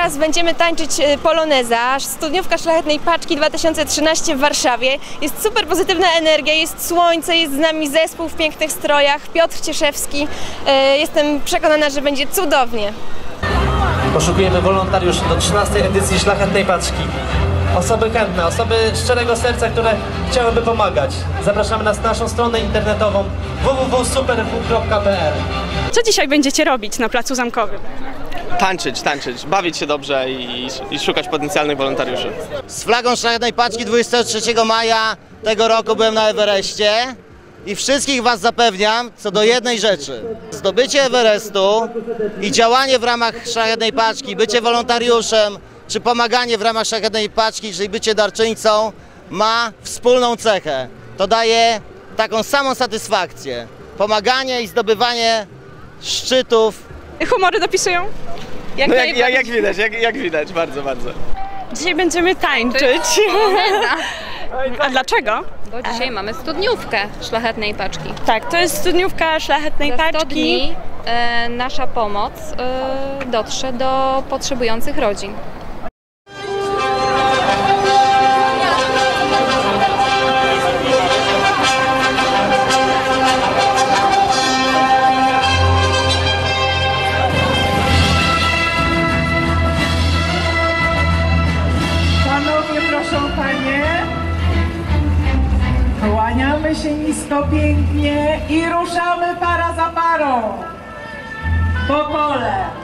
Teraz będziemy tańczyć e, poloneza, studniówka Szlachetnej Paczki 2013 w Warszawie. Jest super pozytywna energia, jest słońce, jest z nami zespół w pięknych strojach, Piotr Cieszewski. E, Jestem przekonana, że będzie cudownie. Poszukujemy wolontariuszy do 13 edycji Szlachetnej Paczki. Osoby chętne, osoby szczerego serca, które chciałyby pomagać. Zapraszamy nas na naszą stronę internetową www.superw.pl Co dzisiaj będziecie robić na Placu Zamkowym? Tańczyć, tańczyć, bawić się dobrze i, i szukać potencjalnych wolontariuszy. Z flagą Szlachetnej Paczki 23 maja tego roku byłem na Everestie i wszystkich Was zapewniam co do jednej rzeczy. Zdobycie Everestu i działanie w ramach Szlachetnej Paczki, bycie wolontariuszem czy pomaganie w ramach Szlachetnej Paczki, czyli bycie darczyńcą ma wspólną cechę. To daje taką samą satysfakcję. Pomaganie i zdobywanie szczytów Humory dopisują? Jak No jak, jak, jak widać, jak, jak widać, bardzo, bardzo. Dzisiaj będziemy tańczyć. A dlaczego? Bo dzisiaj mamy studniówkę szlachetnej paczki. Tak, to jest studniówka Szlachetnej Za 100 Paczki. dni e, nasza pomoc e, dotrze do potrzebujących rodzin. Kłaniamy się nisko, pięknie i ruszamy para za parą. Po kole.